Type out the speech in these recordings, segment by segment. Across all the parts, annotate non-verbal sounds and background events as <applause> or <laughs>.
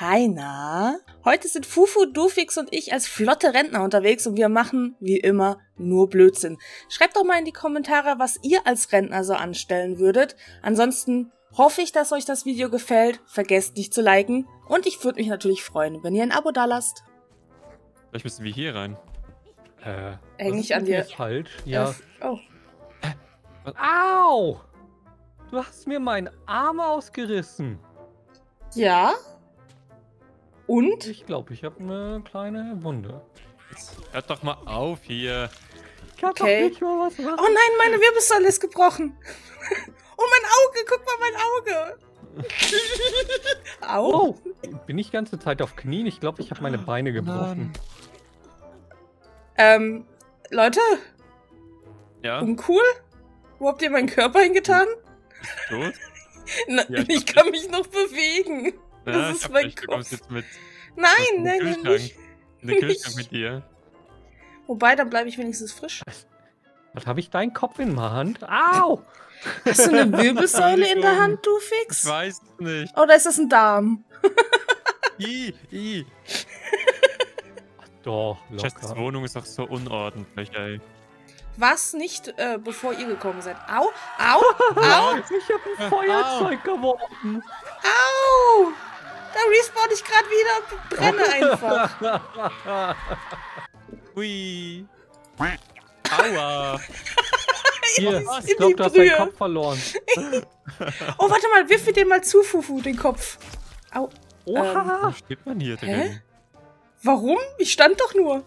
Hi, na? Heute sind Fufu, Dufix und ich als flotte Rentner unterwegs und wir machen, wie immer, nur Blödsinn. Schreibt doch mal in die Kommentare, was ihr als Rentner so anstellen würdet. Ansonsten hoffe ich, dass euch das Video gefällt. Vergesst nicht zu liken und ich würde mich natürlich freuen, wenn ihr ein Abo dalasst. Vielleicht müssen wir hier rein. Äh, Häng was ich ist an dir. falsch? Ja. Äh, oh. Au! Du hast mir meinen Arm ausgerissen. Ja? Und? Ich glaube, ich habe eine kleine Wunde. Jetzt hört doch mal auf hier. Ich kann Okay. doch nicht mal was machen. Oh nein, meine Wirbelsäule ist gebrochen. <laughs> Oh, mein Auge, guck mal mein Auge. <laughs> Au. Oh, bin ich ganze Zeit auf Knien? Ich glaube, ich habe meine Beine gebrochen. Ähm, Leute, Ja, uncool? Wo habt ihr meinen Körper hingetan? tot? <laughs> Na, Ja, ich ich kann mich noch bewegen. Das Ja, ist ich hab mein gleich, du kommst Kopf. jetzt mit Nein, in den nein, nein, Kühlschrank. nicht. in den Kühlschrank mit dir. Wobei, dann bleibe ich wenigstens frisch. Was habe ich deinen Kopf in der Hand? Au! Hast du eine <laughs> Wirbelsäule in der Hand, du Ich Fix? weiß es nicht. Oder ist das ein Darm? <laughs> I, I. Doch, locker. Wohnung ist auch so unordentlich, ey. Was nicht, äh, bevor ihr gekommen seid. Au, au, <laughs> au, Ich habe ein Feuerzeug geworfen. au! Da respawn ich gerade wieder und brenne einfach. <laughs> Hui. Aua. <laughs> Hier, ich glaube, du hast deinen. Kopf verloren. <laughs> Oh, warte mal, wirf mir den mal zu, Fufu, den Kopf. Au. Oha! Wo steht man hier? Hä? Warum? Ich stand doch nur.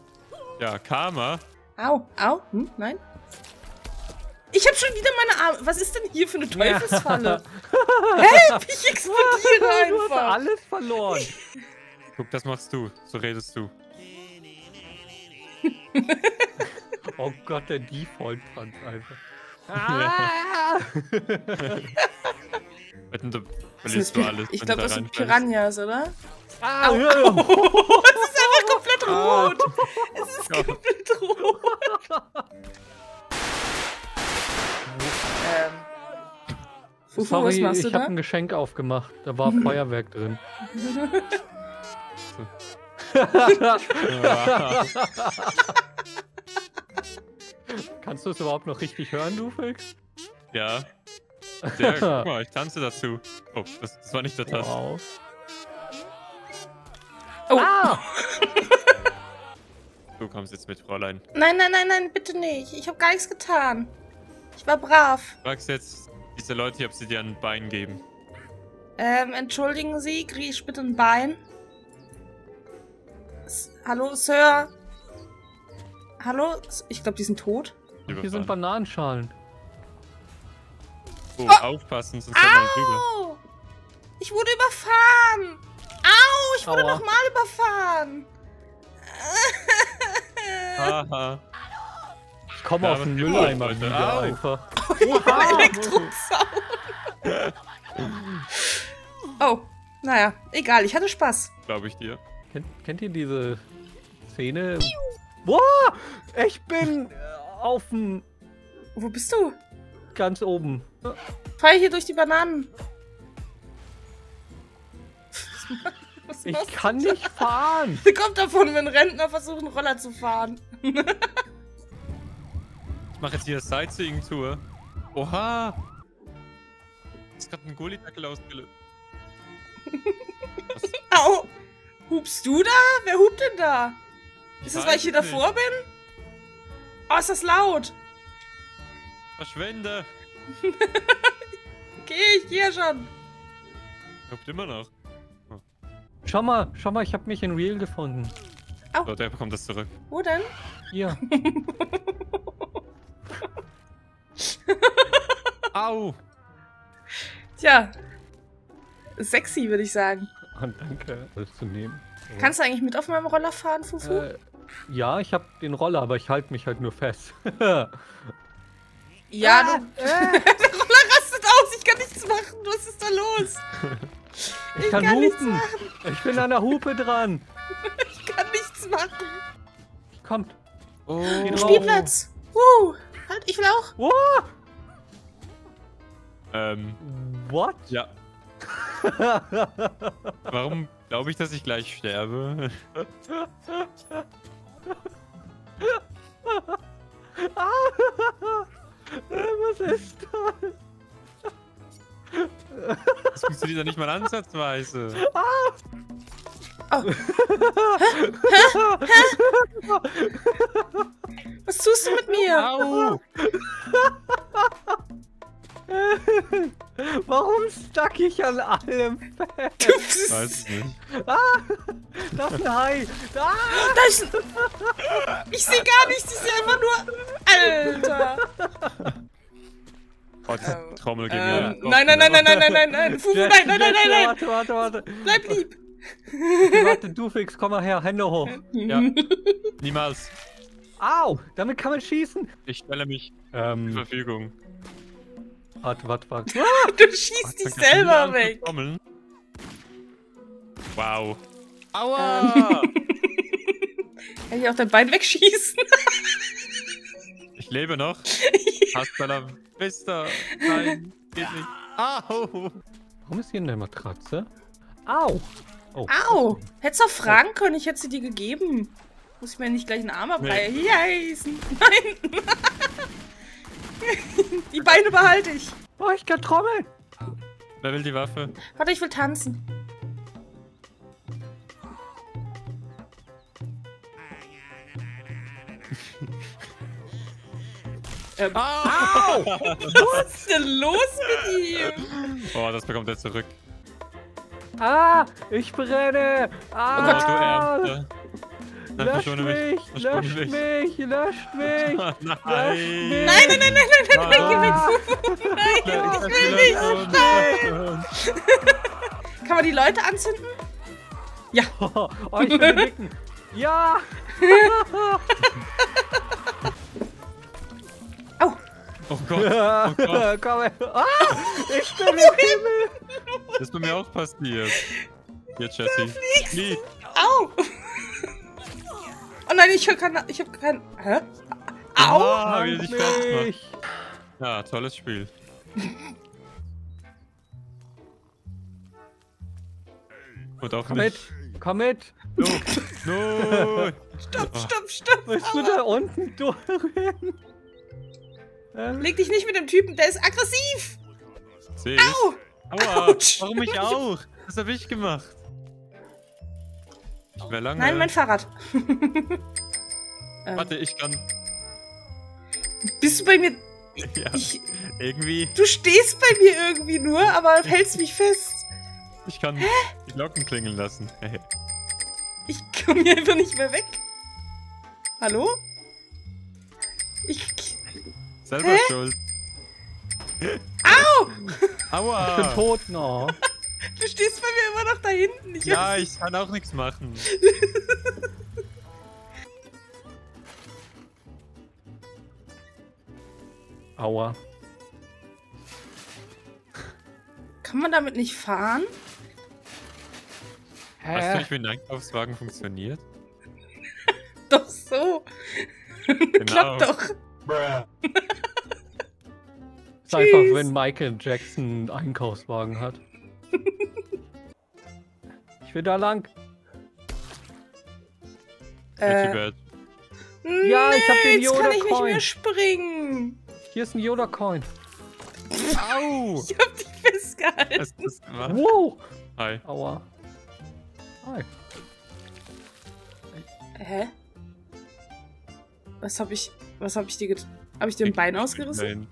Ja, Karma. Au, au, hm, nein. Ich habe schon wieder meine Arme. Was ist denn hier für eine Teufelsfalle? <laughs> Help, ich explodiere du hast einfach. alles verloren. <laughs> Guck, das machst du. So redest du. <laughs> Oh Gott, der Default-Tanz einfach. Ja. Du verlierst du alles. ich glaube, das da sind. Piranhas, oder? Ah, Au, ja. au. es ist einfach komplett Ah. rot. Es ist Ja. komplett rot. Ähm. Fufu, Sorry, was machst du ich habe da? ein Geschenk aufgemacht. Da war <laughs> Feuerwerk drin. <laughs> Kannst du es überhaupt noch richtig hören, du Fix? ja. Sehr, <laughs> guck mal, ich tanze dazu. Oh, das, das war nicht der Tast. Wow. Oh. Ah! Du kommst jetzt mit, Fräulein. Nein, nein, nein, nein, bitte nicht. Ich habe gar nichts getan. Ich war brav. Fragst jetzt diese Leute hier, ob sie dir ein Bein geben. Ähm, entschuldigen Sie, kriege ich bitte ein Bein? S Hallo, Sir? Hallo? Ich glaube, die sind tot. Hier sind. Bananenschalen. Oh, aufpassen, sonst fällt man drüber. Au! Ich wurde überfahren! Au! Ich wurde nochmal überfahren! <laughs> Haha. Ich komme Ja, aus dem was tun Mülleimer wieder Au. einfach. <laughs> Elektrozaun! oh, naja, egal, ich hatte Spaß. Glaube ich dir. Kennt, kennt ihr diese Szene? Boah! Ich bin äh, auf dem Wo bist du? ganz oben. Fall hier durch die Bananen. <laughs> Was Ich kann nicht fahren. <laughs> Kommt davon, wenn Rentner versuchen, Roller zu fahren. Ich mache jetzt hier Sightseeing-Tour. Oha! Ist gerade ein Gullidackel ausgelöst. <laughs> Au! Hupst du da? Wer hupt denn da? Ist das, weil ich hier es davor bin? Oh, ist das laut. Verschwende! Okay, <laughs> ich gehe ja schon. Hüpft immer noch. Schau mal, schau mal, ich habe mich in Real gefunden. So, der bekommt das zurück. Wo denn? Hier. <laughs> Au! Tja. Sexy, würde ich sagen. Und danke, alles zu nehmen. Kannst du eigentlich mit auf meinem Roller fahren, Fufu? Äh, ja, ich habe den Roller, aber ich halte mich halt nur fest. <laughs> ja, Ah, du. <laughs> Der Roller rastet aus. Ich kann nichts machen. Was ist da los? ich kann, kann nichts hupen. Ich bin an der Hupe dran. <laughs> Ich kann nichts machen. Kommt. Oh. Spielplatz. Uh, halt, ich will auch. Wow. Ähm, What? ja. Warum Glaube ich, dass ich gleich sterbe? Was ist das? Das funktioniert ja nicht mal ansatzweise. <laughs> Was tust du mit mir? Au! <laughs> Warum stuck ich an allem fest? Du Weiß es nicht. Da ist ein Hai. Ah! Da ist ein- Ich sehe gar nichts, ich sehe einfach nur. Alter! Oh, die Ähm, Trommel geht Ähm, mir. nein, nein, nein, nein, nein, nein, nein, nein, Fufu, nein, nein, nein, nein, nein, Warte, warte, warte. bleib lieb. Warte, du Fix, komm mal her, Hände hoch. Ja. Niemals. Au, damit kann man schießen. Ich stelle mich zur Ähm, Verfügung. Warte, warte, warte. <laughs> Du schießt dich schon wieder selber weg. trommeln? Wow. Aua! <laughs> Kann ich auch dein Bein wegschießen? <laughs> ich lebe noch. Hasta la vista. Nein, geht nicht. Au! Warum ist hier eine Matratze? Au. Oh. Au! Hättest du auch fragen können, ich hätte sie dir gegeben. Muss ich mir nicht gleich einen Arm abreißen? Hier heißen. Nein! Die Beine behalte ich. Oh, ich kann trommeln. Wer will die Waffe? Warte, ich will tanzen. ähm, <laughs> Au! was ist denn los mit ihm? Oh, das bekommt er zurück. Ah, ich brenne. Oh, Ah, du Ärmste. Nein, löscht mich, löscht <laughs> mich. löscht mich. Nein. Nein, Nein, nein, nein, nein, nein, nein, nein, geh weg. Ah, Nein, ich will nicht. Kann man die Leute anzünden? Ja. <laughs> oh, ich will den Dicken. Ja. <laughs> Au. Oh Gott, oh Gott. Komm her. Ah, ich bin im Himmel. Das ist bei mir auch passiert. Hier, Jessie. Flieg. Au. Oh nein, ich hab kein... Ich hab kein... Hä? Au. Ah, wie dich. Mich. Ja, tolles Spiel. <laughs> Und auch Komm mit, nicht. komm mit. No, no. Stopp, stopp, stopp. Willst du da unten durch? Ähm, Leg dich nicht mit dem Typen, der ist aggressiv. Seh ich. Au. Aua. Autsch. Warum ich <laughs> auch? Was habe ich gemacht? Ich wär lange. Nein, mein Fahrrad. <laughs> ähm, Warte, ich kann. bist du bei mir... <laughs> Ja, Ich, irgendwie. du stehst bei mir irgendwie nur, aber hältst mich fest. Ich kann die Glocken klingeln lassen. <laughs> Ich komme hier einfach nicht mehr weg. Hallo? Ich... Selber Hä? schuld. Au! ich bin Aua. tot noch. Du stehst bei mir immer noch da hinten. Ich Ja, ich kann auch nichts machen. <laughs> Aua. Kann man damit nicht fahren? Weißt du Hä? nicht, wie ein Einkaufswagen funktioniert? <laughs> Doch so. <laughs> Genau. Klappt doch. ist einfach, wenn Michael Jackson einen Einkaufswagen hat. Ich will da lang. Äh. Ja, ich hab den nee, jetzt kann ich nicht mehr springen. Hier ist ein Yoda-Coin. Au! <laughs> Ich hab dich festgehalten. Was ist das gemacht? Wow. Hi. Aua. Hi. Hä? Was hab ich... Was hab ich dir get... Hab ich dir ein Bein ausgerissen? Nein.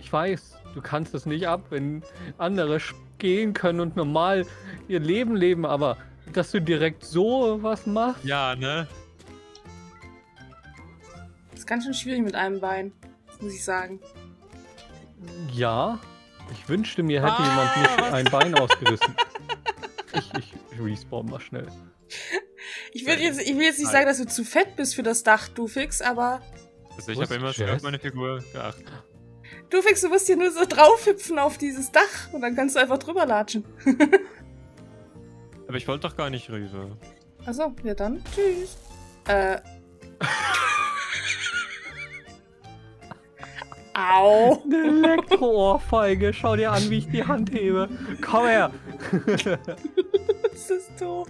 Ich weiß, du kannst es nicht ab, wenn andere gehen können und normal ihr Leben leben, aber dass du direkt so was machst. Ja, ne? Das ist ganz schön schwierig mit einem Bein. Muss ich sagen. Ja. Ich wünschte, mir hätte Ah, jemand nicht was? ein Bein ausgerissen. ich, ich respawn mal schnell. Ich will jetzt, ich will jetzt nicht Nein. sagen, dass du zu fett bist für das Dach, du Fix, aber... Also ich habe immer schon auf meine Figur geachtet. Du Fix, du musst hier nur so draufhüpfen auf dieses Dach und dann kannst du einfach drüber latschen. <laughs> Aber ich wollte doch gar nicht rüber. Achso, ja dann. Tschüss. Äh. Au. Eine Elektro-Ohrfeige. Schau dir an, wie ich die Hand hebe. Komm her. <laughs> ist doof.